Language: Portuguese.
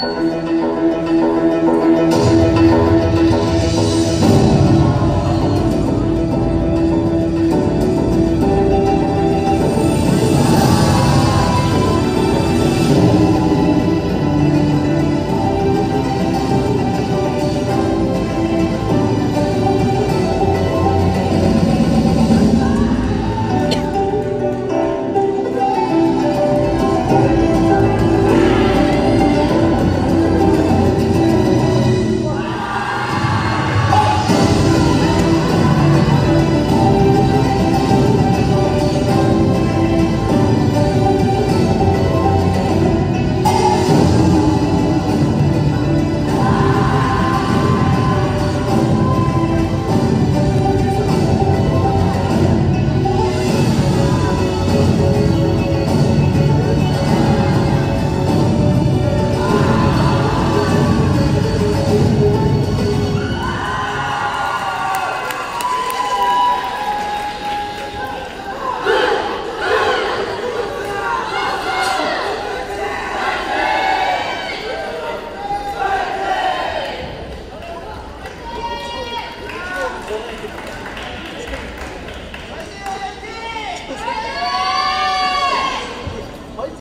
Música